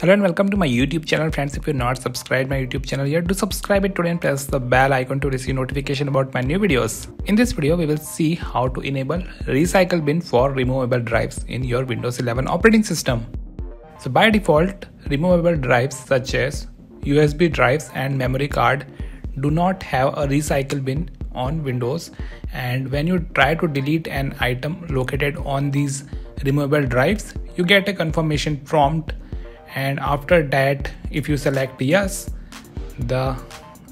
Hello and welcome to my YouTube channel friends. If you're not subscribed my YouTube channel yet, do subscribe it today and press the bell icon to receive notification about my new videos. In this video, we will see how to enable recycle bin for removable drives in your Windows 11 operating system. So by default, removable drives such as USB drives and memory card do not have a recycle bin on Windows and when you try to delete an item located on these removable drives, you get a confirmation prompt and after that if you select yes the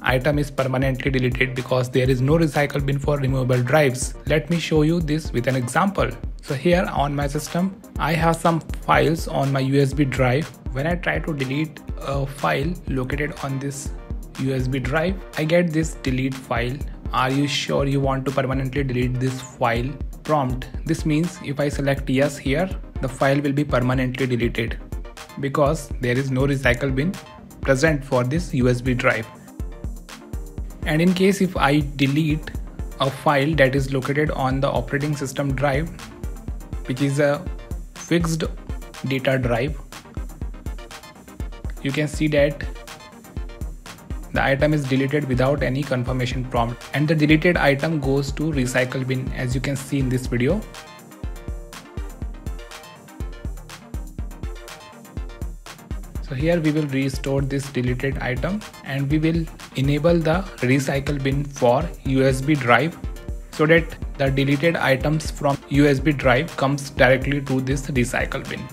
item is permanently deleted because there is no recycle bin for removable drives. Let me show you this with an example. So here on my system i have some files on my usb drive. When i try to delete a file located on this usb drive i get this delete file. Are you sure you want to permanently delete this file prompt? This means if i select yes here the file will be permanently deleted because there is no recycle bin present for this USB drive. And in case if I delete a file that is located on the operating system drive, which is a fixed data drive, you can see that the item is deleted without any confirmation prompt and the deleted item goes to recycle bin as you can see in this video So here we will restore this deleted item and we will enable the recycle bin for USB drive so that the deleted items from USB drive comes directly to this recycle bin.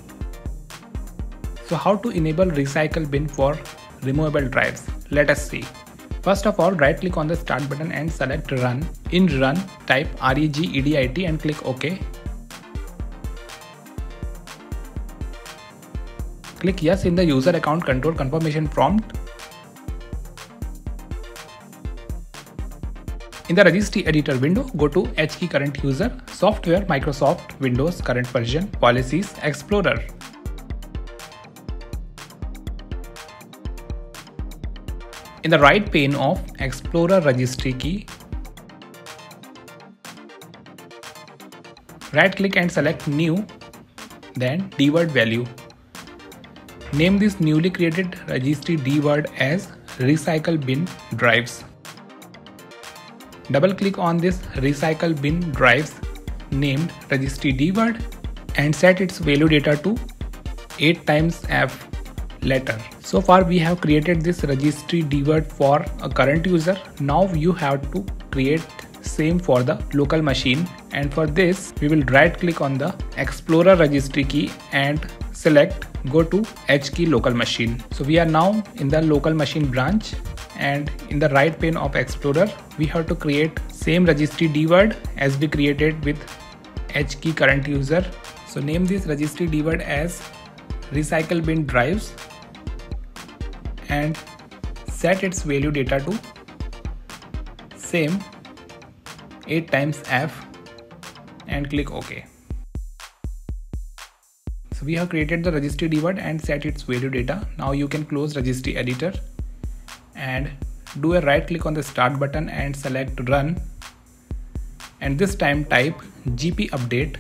So how to enable recycle bin for removable drives? Let us see. First of all, right click on the start button and select run. In run, type regedit and click OK Click yes in the user account control confirmation prompt. In the registry editor window, go to H key current user, software, Microsoft, Windows, current version, policies, Explorer. In the right pane of Explorer registry key, right click and select new, then dword value. Name this newly created registry dword as recycle bin drives. Double click on this recycle bin drives named registry dword and set its value data to 8 times f letter. So far we have created this registry dword for a current user. Now you have to create same for the local machine and for this we will right click on the explorer registry key and select go to H key local machine. So we are now in the local machine branch and in the right pane of Explorer, we have to create same registry dword as we created with H key current user. So name this registry dword as recycle bin drives and set its value data to same 8 times F and click OK. So we have created the registry dword and set its value data. Now you can close registry editor and do a right click on the start button and select run and this time type gp update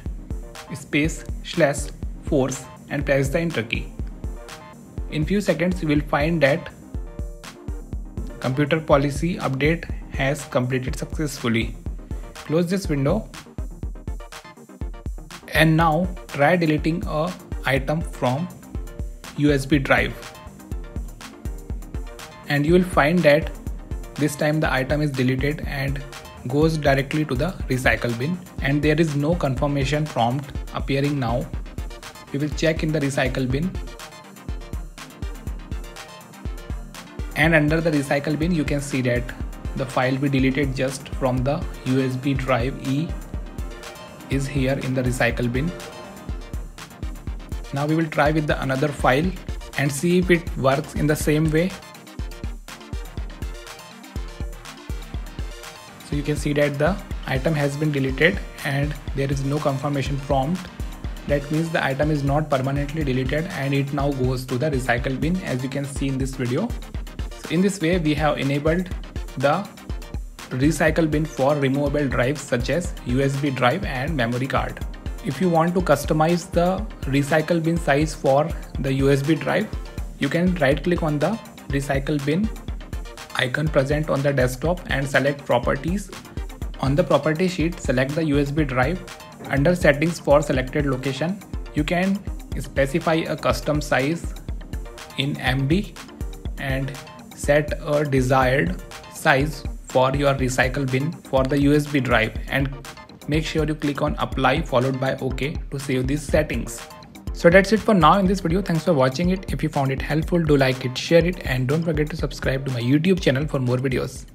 space slash force and press the enter key. In few seconds you will find that computer policy update has completed successfully. Close this window and now try deleting a item from USB drive. And you will find that this time the item is deleted and goes directly to the recycle bin. And there is no confirmation prompt appearing now. We will check in the recycle bin. And under the recycle bin you can see that the file we deleted just from the USB drive E is here in the recycle bin. Now we will try with the another file and see if it works in the same way. So you can see that the item has been deleted and there is no confirmation prompt. That means the item is not permanently deleted and it now goes to the recycle bin as you can see in this video. So in this way we have enabled the recycle bin for removable drives such as USB drive and memory card. If you want to customize the recycle bin size for the USB drive, you can right click on the recycle bin icon present on the desktop and select properties. On the property sheet, select the USB drive. Under settings for selected location, you can specify a custom size in MB and set a desired size for your recycle bin for the USB drive and make sure you click on apply followed by OK to save these settings. So that's it for now in this video. Thanks for watching it. If you found it helpful, do like it, share it and don't forget to subscribe to my YouTube channel for more videos.